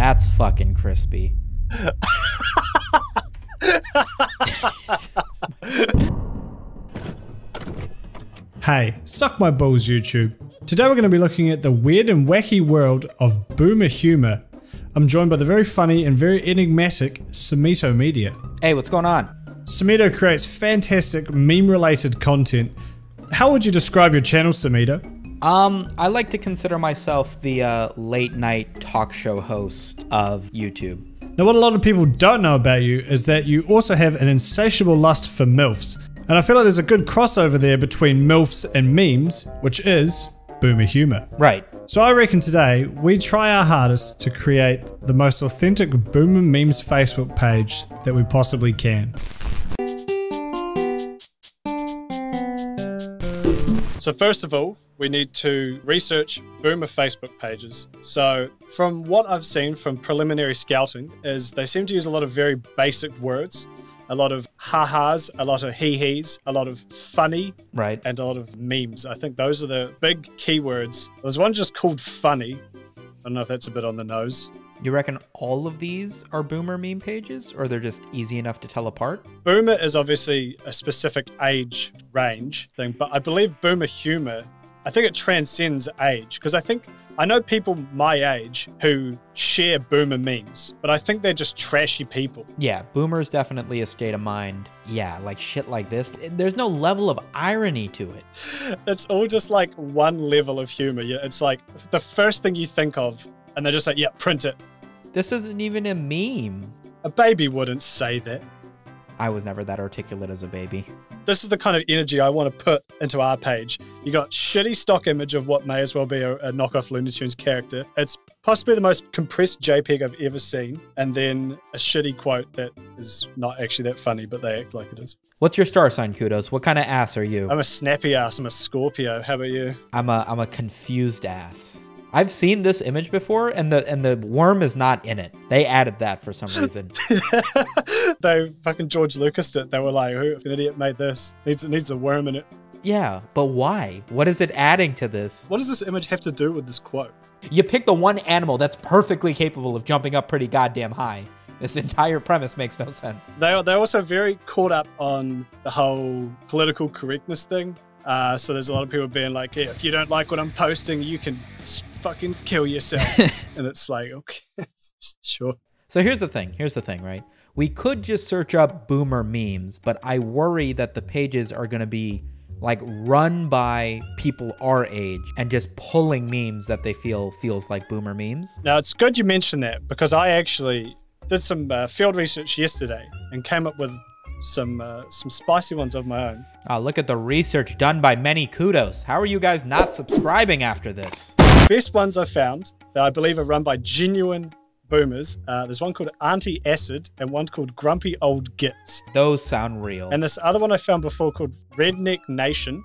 that's fucking crispy. Hey, suck my balls, YouTube. Today we're going to be looking at the weird and wacky world of boomer humor. I'm joined by the very funny and very enigmatic Sumito Media. Hey, what's going on? Sumito creates fantastic meme-related content. How would you describe your channel, Sumito? Um, I like to consider myself the uh, late night talk show host of YouTube. Now, what a lot of people don't know about you is that you also have an insatiable lust for MILFs. And I feel like there's a good crossover there between MILFs and memes, which is boomer humor. Right. So I reckon today we try our hardest to create the most authentic boomer memes Facebook page that we possibly can. So first of all, we need to research boomer Facebook pages. So from what I've seen from preliminary scouting is they seem to use a lot of very basic words a lot of ha-has, a lot of hee-hees, a lot of funny, Right. and a lot of memes. I think those are the big keywords. There's one just called funny. I don't know if that's a bit on the nose. You reckon all of these are boomer meme pages, or they're just easy enough to tell apart? Boomer is obviously a specific age range thing, but I believe boomer humor, I think it transcends age because I think I know people my age who share boomer memes, but I think they're just trashy people. Yeah, boomer is definitely a state of mind. Yeah, like shit like this. There's no level of irony to it. It's all just like one level of humor. It's like the first thing you think of, and they're just like, yeah, print it. This isn't even a meme. A baby wouldn't say that. I was never that articulate as a baby. This is the kind of energy I want to put into our page. You got shitty stock image of what may as well be a, a knockoff Looney Tunes character. It's possibly the most compressed JPEG I've ever seen, and then a shitty quote that is not actually that funny, but they act like it is. What's your star sign, Kudos? What kind of ass are you? I'm a snappy ass. I'm a Scorpio. How about you? I'm a I'm a confused ass. I've seen this image before, and the and the worm is not in it. They added that for some reason. they fucking George Lucas it. They were like, "Who an idiot made this? Needs needs the worm in it." yeah, but why? What is it adding to this? What does this image have to do with this quote? You pick the one animal that's perfectly capable of jumping up pretty goddamn high. This entire premise makes no sense. They are, they're also very caught up on the whole political correctness thing. Uh, so there's a lot of people being like, yeah, if you don't like what I'm posting, you can fucking kill yourself. and it's like, okay, sure. So here's the thing. Here's the thing, right? We could just search up boomer memes, but I worry that the pages are going to be like run by people our age and just pulling memes that they feel feels like boomer memes. Now it's good you mentioned that because I actually did some uh, field research yesterday and came up with some uh, some spicy ones of my own. Ah, look at the research done by ManyKudos. How are you guys not subscribing after this? Best ones I found that I believe are run by genuine boomers. Uh, there's one called Auntie Acid and one called Grumpy Old Gits. Those sound real. And this other one I found before called Redneck Nation.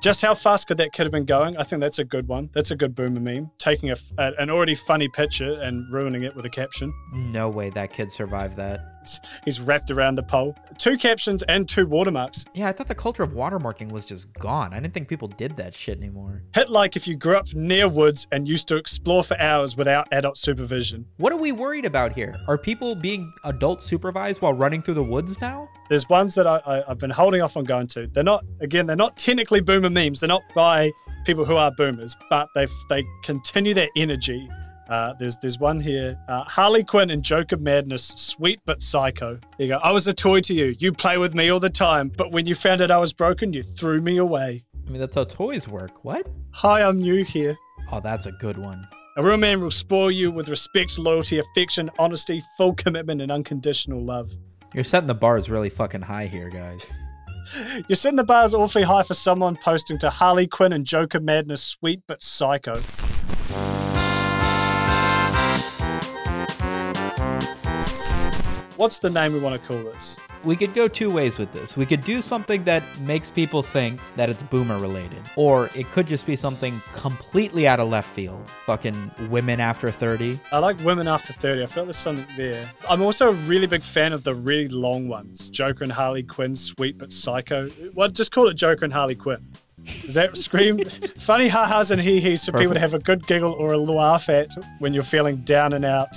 Just how fast could that kid have been going? I think that's a good one. That's a good boomer meme. Taking a, a- an already funny picture and ruining it with a caption. no way that kid survived that. He's- He's wrapped around the pole. Two captions and two watermarks. Yeah, I thought the culture of watermarking was just gone. I didn't think people did that shit anymore. Hit like if you grew up near woods and used to explore for hours without adult supervision. What are we worried about here? Are people being adult supervised while running through the woods now? There's ones that I, I, I've been holding off on going to. They're not, again, they're not technically boomer memes. They're not by people who are boomers, but they they continue their energy. Uh, there's there's one here, uh, Harley Quinn and Joker Madness, sweet but psycho. There you go. I was a toy to you. You play with me all the time, but when you found out I was broken, you threw me away. I mean, that's how toys work. What? Hi, I'm new here. Oh, that's a good one. A real man will spoil you with respect, loyalty, affection, honesty, full commitment, and unconditional love. You're setting the bars really fucking high here, guys. You're setting the bars awfully high for someone posting to Harley Quinn and Joker Madness, sweet but psycho. What's the name we want to call this? We could go two ways with this. We could do something that makes people think that it's boomer related, or it could just be something completely out of left field. Fucking women after 30. I like women after 30. I feel there's something there. I'm also a really big fan of the really long ones Joker and Harley Quinn, sweet but psycho. Well, just call it Joker and Harley Quinn. Does that scream funny ha-has and hee-hees for people to have a good giggle or a laugh at when you're feeling down and out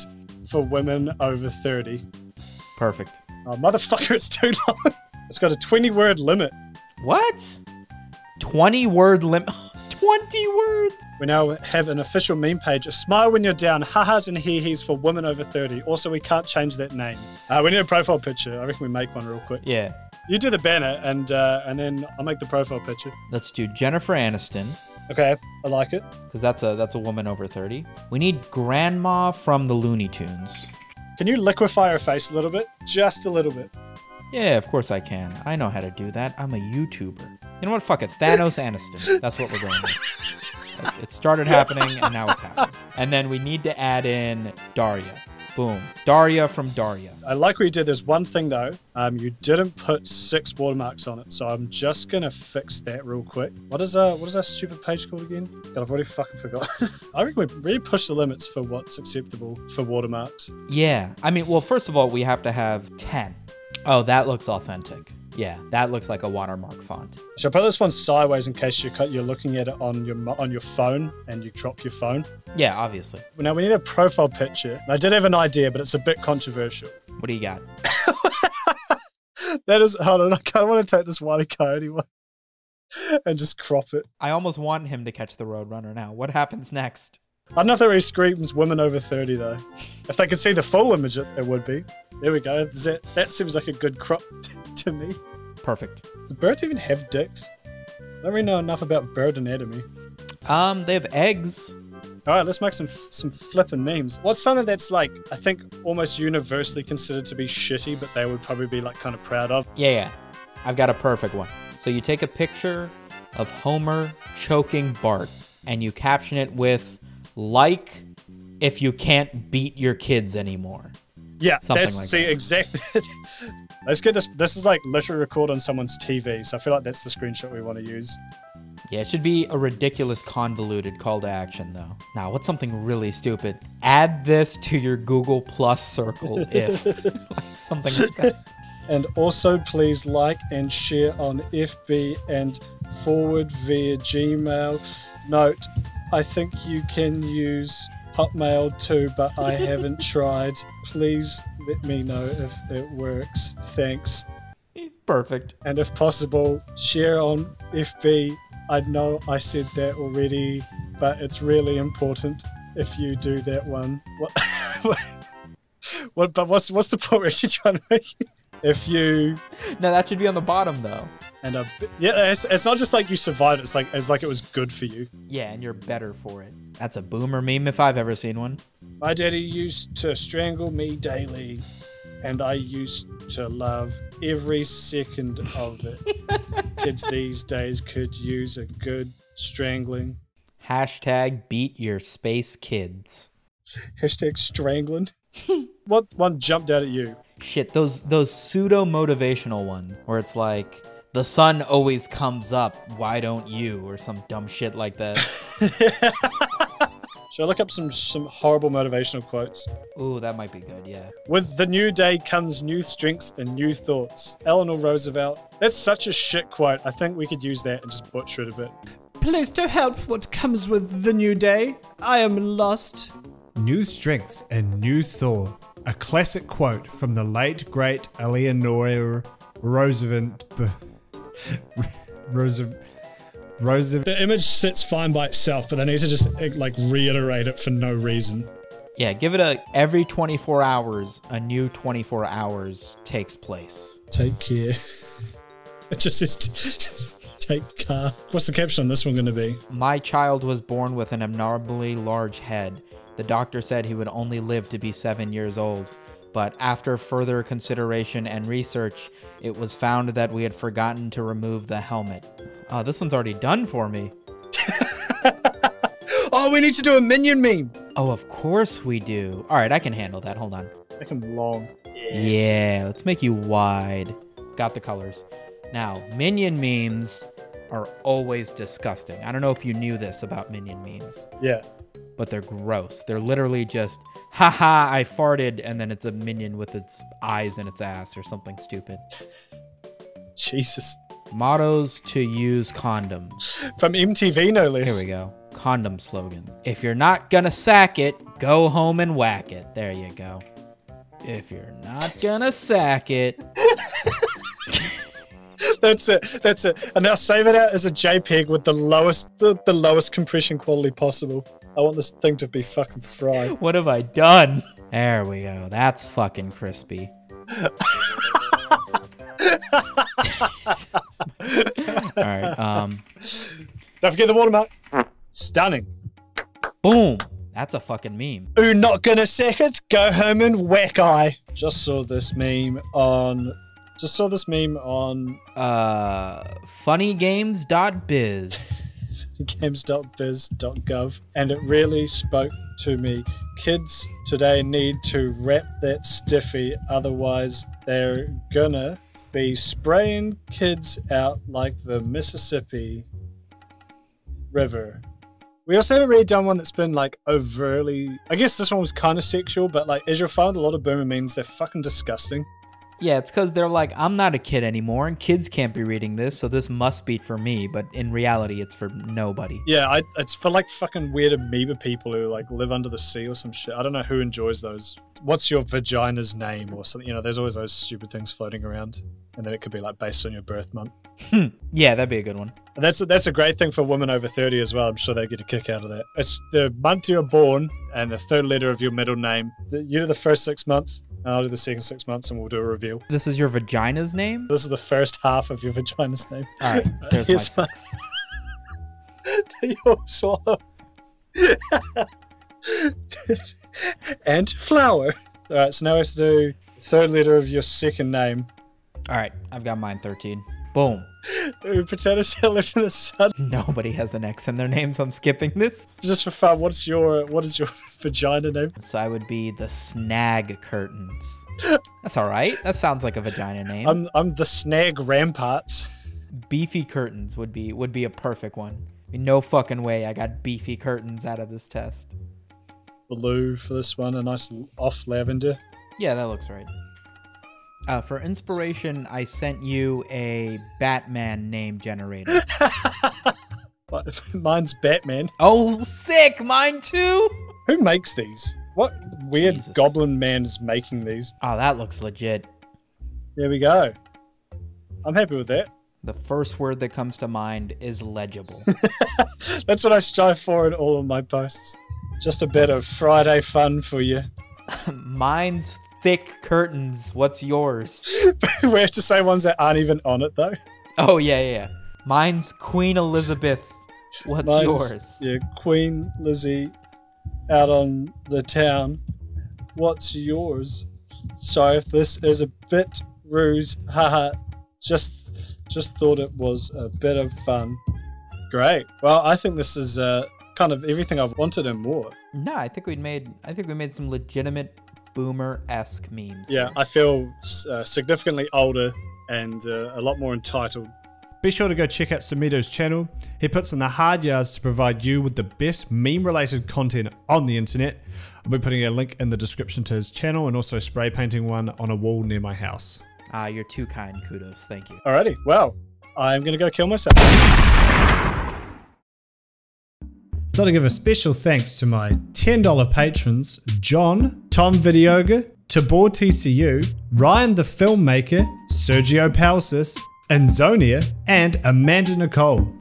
for women over 30. Perfect. Oh, motherfucker, it's too long. It's got a 20 word limit. What? 20 word limit. 20 words. We now have an official meme page. A smile when you're down. Ha-has and hee-hees for women over 30. Also, we can't change that name. Uh, we need a profile picture. I reckon we make one real quick. Yeah. You do the banner, and uh, and then I'll make the profile picture. Let's do Jennifer Aniston Okay, I like it. because that's a that's a woman over 30. We need Grandma from the Looney Tunes. Can you liquefy her face a little bit? Just a little bit. Yeah, of course I can. I know how to do that. I'm a YouTuber. You know what? Fuck it. Thanos Aniston. That's what we're going with. It- started happening and now it's happening. And then we need to add in Daria. Boom. Daria from Daria. I like what you did. There's one thing though. Um, you didn't put six watermarks on it, so I'm just gonna fix that real quick. What is uh what is that stupid page called again? God, I've already fucking forgot. I think we really push the limits for what's acceptable for watermarks. Yeah. I mean, well, first of all, we have to have 10. Oh, that looks authentic. Yeah, that looks like a watermark font. Should I put this one sideways in case you're you're looking at it on your on your phone and you drop your phone? Yeah, obviously. Now we need a profile picture. And I did have an idea, but it's a bit controversial. What do you got? That is hold on. I kind of want to take this Wile E. Coyote one and just crop it. I almost want him to catch the Roadrunner now. What happens next? I don't know if that really screams women over 30 though. If they could see the full image, it, it would be. There we go. That, that seems like a good crop to me. Perfect. Do birds even have dicks? I don't really know enough about bird anatomy. Um, they have eggs. All right, let's make some some flippin' memes. What's something that's like I think almost universally considered to be shitty, but they would probably be like kind of proud of? Yeah, yeah. I've got a perfect one. So you take a picture of Homer choking Bart and you caption it with like if you can't beat your kids anymore. Yeah, Something that's like see that. exactly. let's get this. This is like literally recorded on someone's TV, so I feel like that's the screenshot we want to use. Yeah, it should be a ridiculous convoluted call to action though. Now, what's something really stupid? Add this to your Google Plus circle if like something like that. And also, please like and share on FB and forward via Gmail. Note, I think you can use Hotmail too, but I haven't tried. Please let me know if it works. Thanks. Perfect. And if possible, share on FB. I know I said that already, but it's really important if you do that one. What? what? But what's what's the point actually trying to make? If you No, that should be on the bottom though. And a yeah, it's, it's not just like you survived. It's like it's like it was good for you. Yeah, and you're better for it. That's a boomer meme if I've ever seen one. My daddy used to strangle me daily, and I used to love every second of it. Kids these days could use a good strangling. Hashtag beat your space kids. Hashtag strangling. what one jumped out at you? Shit, those those pseudo motivational ones where it's like the sun always comes up, why don't you? Or some dumb shit like that. Should I look up some some horrible motivational quotes? Ooh, that might be good, yeah. With the new day comes new strengths and new thoughts. Eleanor Roosevelt. That's such a shit quote. I think we could use that and just butcher it a bit. Please to help what comes with the new day. I am lost. New strengths and new Thor. A classic quote from the late great Eleanor Roosevelt. Roosevelt. Roosevelt. The image sits fine by itself, but they need to just like reiterate it for no reason. Yeah, give it a every 24 hours, a new 24 hours takes place. Take care. It just says take car. What's the caption on this one going to be? My child was born with an abnormally large head. The doctor said he would only live to be seven years old. But after further consideration and research, it was found that we had forgotten to remove the helmet. Oh, this one's already done for me. Oh, we need to do a minion meme. Oh, of course we do. All right, I can handle that. Hold on. Make them long. Yeah, let's make you wide. Got the colors. Now, minion memes are always disgusting. I don't know if you knew this about minion memes. Yeah. But they're gross. They're literally just, haha, I farted, and then it's a minion with its eyes in its ass or something stupid. Jesus. Mottos to use condoms. From MTV, no list. Here we go. condom slogans. If you're not gonna sack it, go home and whack it. There you go. If you're not gonna sack it, That's it. That's it. And now save it out as a JPEG with the lowest the, the lowest compression quality possible. I want this thing to be fucking fried. what have I done? There we go. That's fucking crispy. All right. Um. Don't forget the watermark. Stunning. Boom. That's a fucking meme. Ooh, not gonna sack it. Go home and whack eye. Just saw this meme on. Just saw this meme on Uh, funnygames.biz. games.biz.gov and it really spoke to me. Kids today need to wrap that stiffy, otherwise they're gonna be spraying kids out like the Mississippi River. We also haven't really done one that's been like overtly. I guess this one was kind of sexual, but like as you'll find, a lot of boomer memes they're fucking disgusting. Yeah, it's because they're like, I'm not a kid anymore, and kids can't be reading this, so this must be for me. But in reality, it's for nobody. Yeah, I, it's for like fucking weird amoeba people who like live under the sea or some shit. I don't know who enjoys those. What's your vagina's name or something? You know, there's always those stupid things floating around, and then it could be like based on your birth month. Hmm. Yeah, that'd be a good one. And that's that's a great thing for women over thirty as well. I'm sure they get a kick out of that. It's the month you're born and the third letter of your middle name. The- You know, the first six months, I'll do the second six months, and we'll do a review. This is your vagina's name? This is the first half of your vagina's name. All right, there's Here's my my- your swallow. and flower. All right, so now we have to do the third letter of your second name. All right, I've got mine 13. Boom. Potato salad in the sun. Nobody has an X in their name, so I'm skipping this. Just for fun, what's your what is your vagina name? So I would be the snag curtains. That's all right. That sounds like a vagina name. I'm I'm the snag ramparts. beefy curtains would be would be a perfect one. I mean, no fucking way I got beefy curtains out of this test. Blue for this one, a nice off lavender. Yeah, that looks right. Uh, for inspiration, I sent you a Batman name generator. Mine's Batman. oh, sick! Mine too. Who makes these? What weird Jesus. goblin man is making these? Oh, that looks legit. There we go. I'm happy with that. The first word that comes to mind is legible. That's what I strive for in all of my posts. Just a bit of Friday fun for you. Mine's thick curtains. What's yours? we have to say ones that aren't even on it though. Oh yeah, yeah. Mine's Queen Elizabeth. What's Mine's- yours? Yeah, Queen Lizzie out on the town. What's yours? Sorry if this is a bit rude. Haha. just just thought it was a bit of fun. Great. Well, I think this is uh, kind of everything I've wanted and more. No, I think we made. I think we made some legitimate boomer-esque memes. Yeah, I feel uh, significantly older and uh, a lot more entitled. Be sure to go check out Sumito's channel. He puts in the hard yards to provide you with the best meme related content on the internet. I'll be putting a link in the description to his channel and also spray painting one on a wall near my house. Ah, you're too kind. Kudos. Thank you. Alrighty, well, I'm gonna go kill myself. So to give a special thanks to my $10 patrons, John, Tom Videoga, Tabor TCU, Ryan the Filmmaker, Sergio Palsis, Anzonia, and Amanda Nicole.